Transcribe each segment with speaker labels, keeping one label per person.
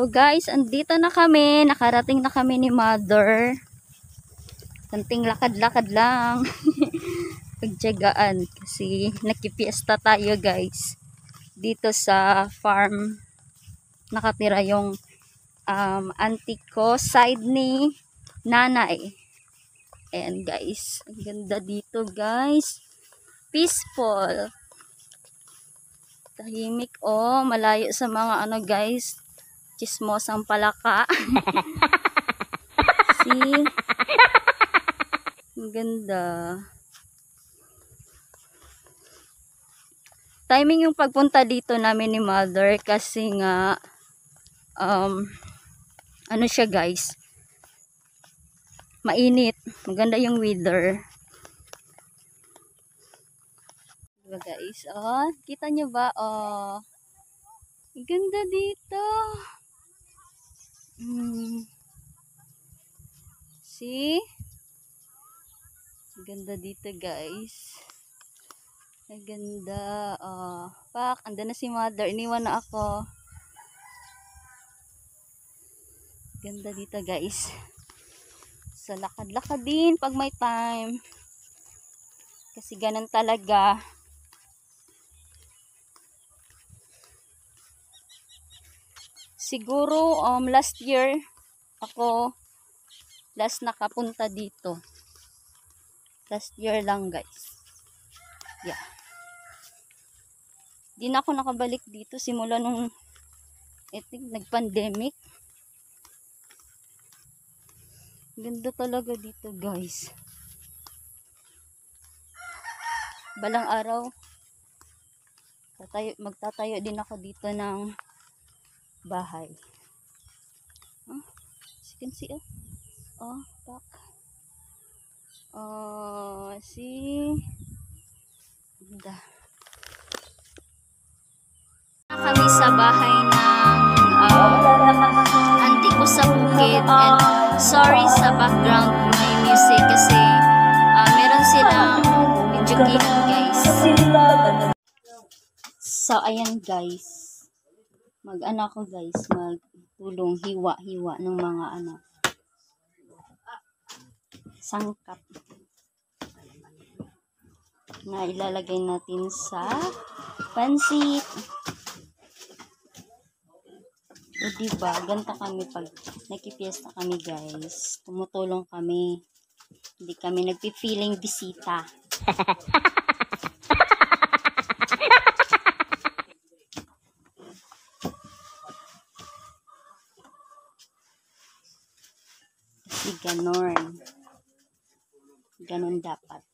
Speaker 1: So guys, andito na kami. Nakarating na kami ni mother. Kanting lakad-lakad lang. Pagtyagaan. Kasi nakipiesta tayo guys. Dito sa farm. Nakatira yung um, auntie ko. Side ni nanay. Ayan guys. Ang ganda dito guys. Peaceful. Tahimik oh. Malayo sa mga ano guys chismosang palaka. See? Ang ganda. Timing yung pagpunta dito namin ni mother kasi nga um, ano siya guys mainit. Maganda yung weather. Diba guys? Oh, kita nyo ba? Oh, ang ganda dito. Mm. See? Ganda dito guys. Ang ganda. Oh, pak, anda na si mother. Iniwan na ako. Ganda dito guys. So, lakad-lakad din pag may time. Kasi ganun talaga. Siguro um, last year ako last nakapunta dito. Last year lang guys. Yeah. Di na ako nakabalik dito simula nung I think nag pandemic ganda talaga dito guys. Balang araw tatayo, magtatayo din ako dito ng bahay. Oh, as you can see, oh. Oh, back. Oh, see? Ganda. Kami sa bahay ng um, auntie ko sa bukid and sorry sa background may music kasi uh, meron silang education guys. So, ayan guys mag ano ko guys. Magtulong hiwa hiwa ng mga ano. Sangkap. Na ilalagay natin sa pansit. O diba? Ganta kami pag nakipiesta kami guys. Tumutulong kami. Hindi kami nagpi-feeling bisita ganon. Ganon dapat.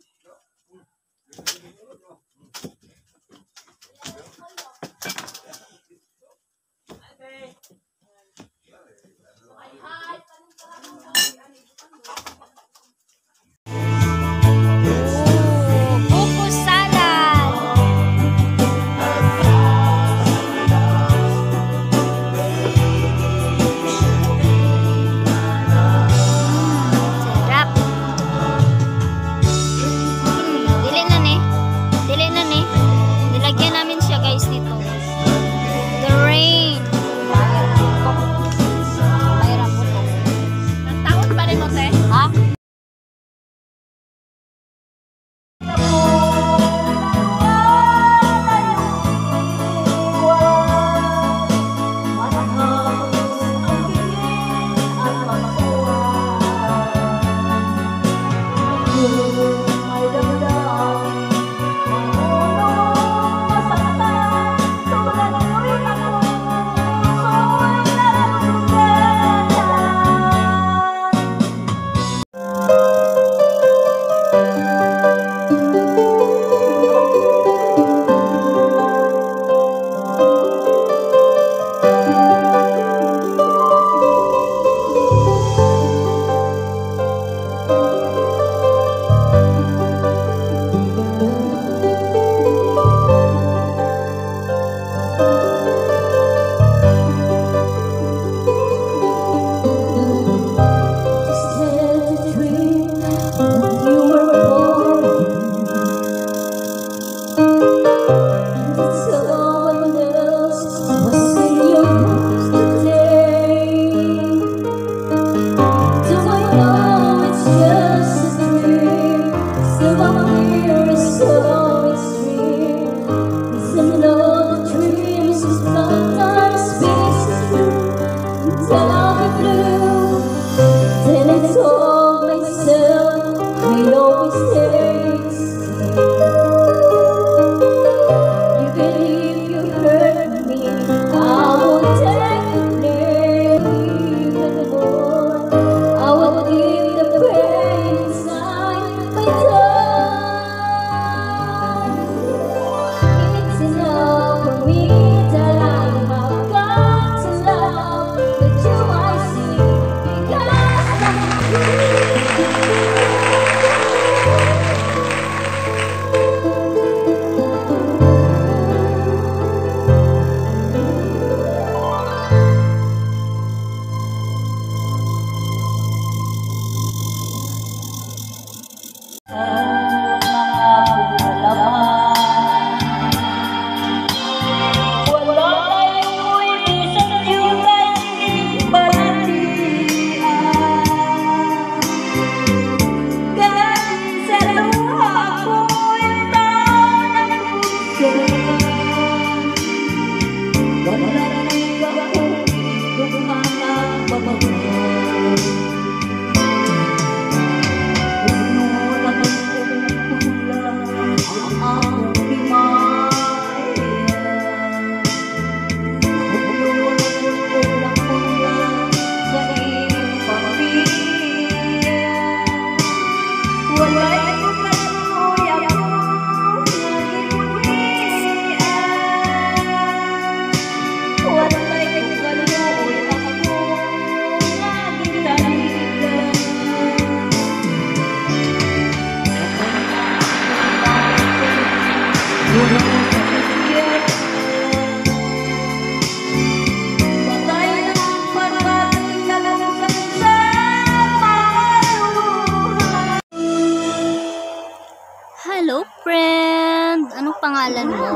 Speaker 1: Pangalan mo?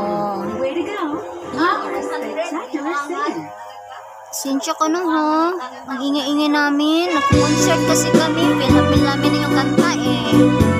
Speaker 2: Way to go. Singer.
Speaker 1: Sinsya ka na ha. Ang ingay-ingay namin. Nag-concert kasi kami. Pinapil namin na yung kanta eh.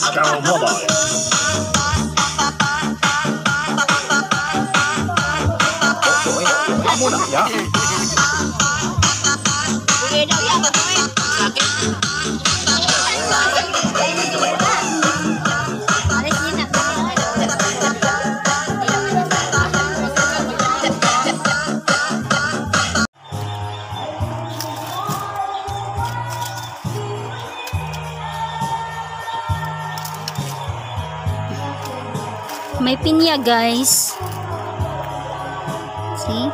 Speaker 3: Scowl Mobile. dạ
Speaker 1: May pinya guys. See?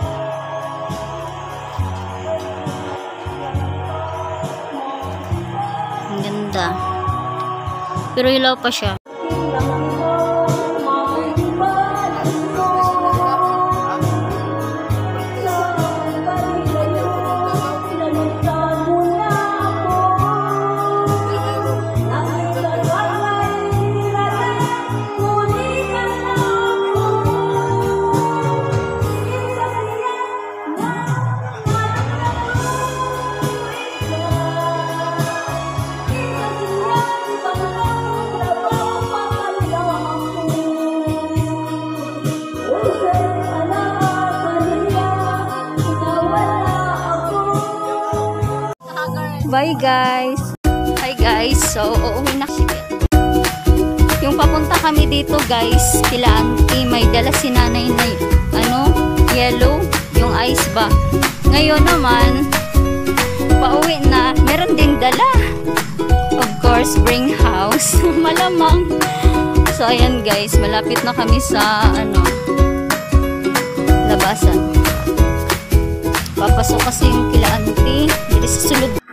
Speaker 1: Ang ganda. Pero hilaw pa siya. Bye guys! Hi guys! So, uuwi na siya. Yung papunta kami dito guys, kila auntie, may dala si nanay na ano, yellow, yung ice ba. Ngayon naman, pauwi na, meron ding dala. Of course, bring house. Malamang. So, ayan guys, malapit na kami sa, ano, labasan. Papasok kasi yung kila auntie, dito sa sulod